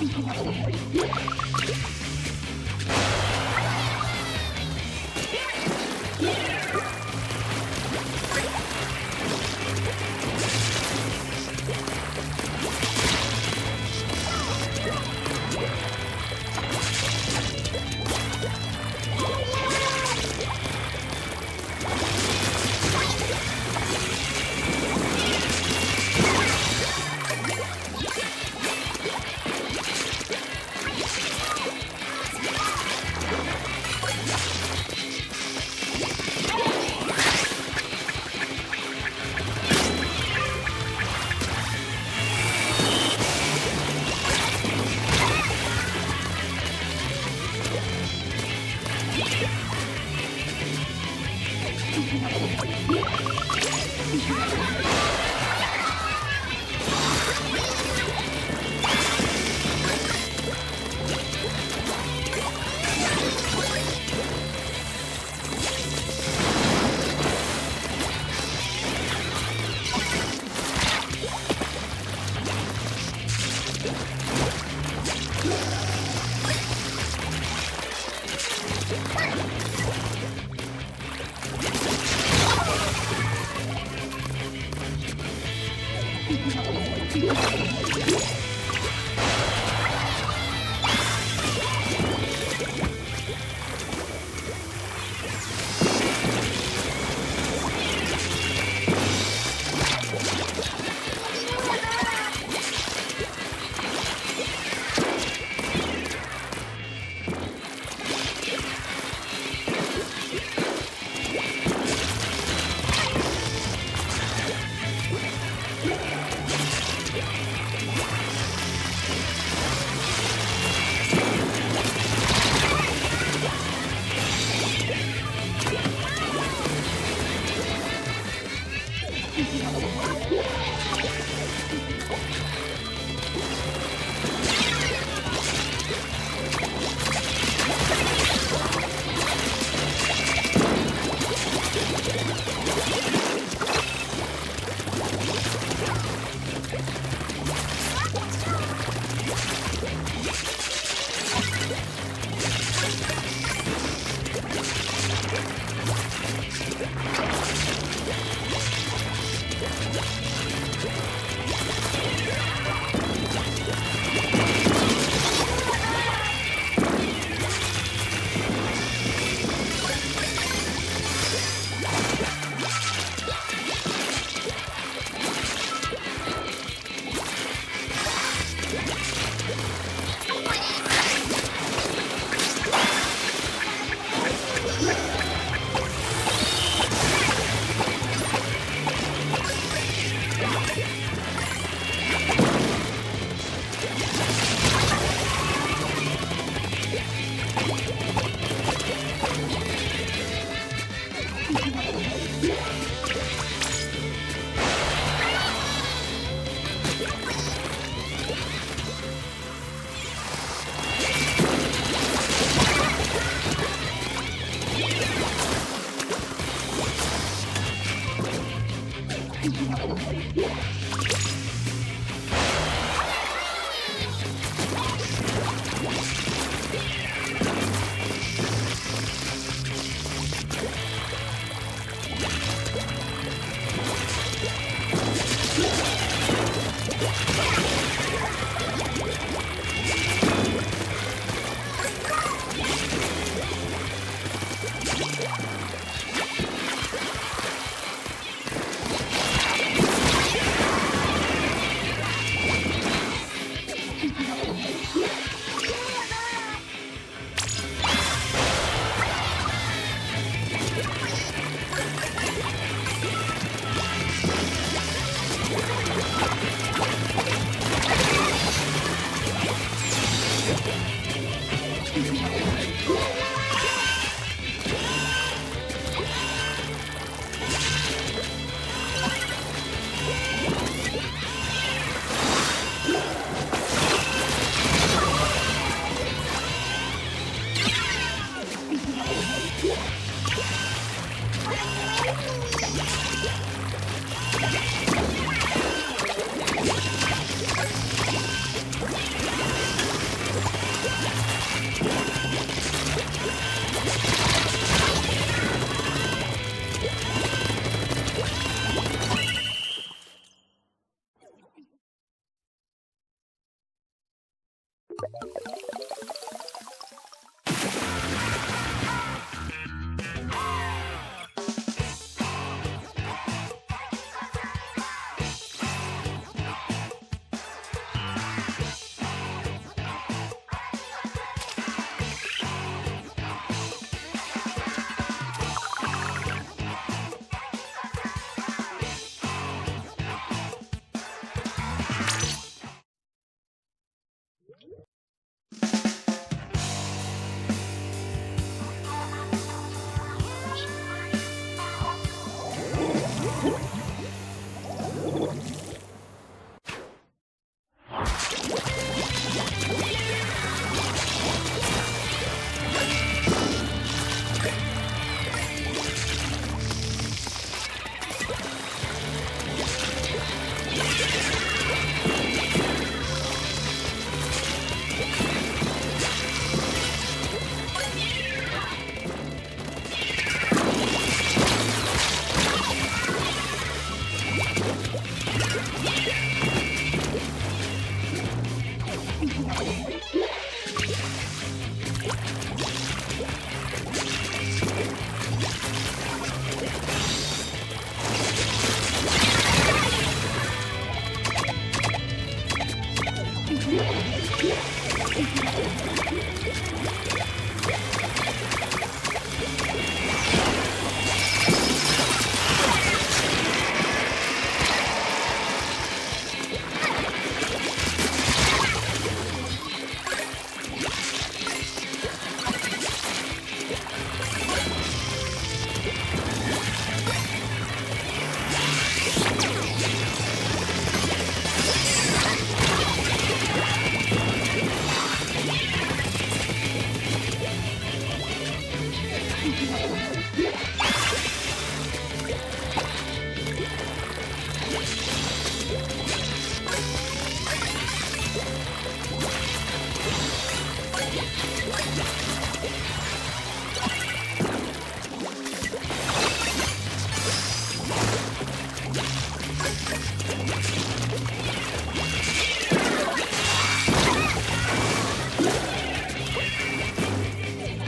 よし!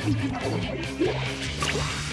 Yeah.